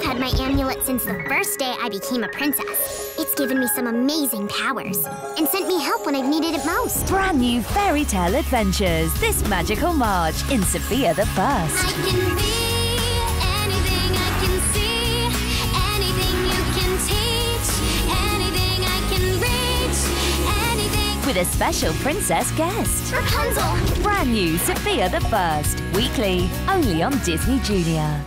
I've had my amulet since the first day I became a princess. It's given me some amazing powers and sent me help when I've needed it most. Brand new fairy tale adventures this magical March in Sofia the First. Can be anything you can teach, anything I can reach, anything. With a special princess guest. Rapunzel! Brand new Sofia the First, weekly, only on Disney Junior.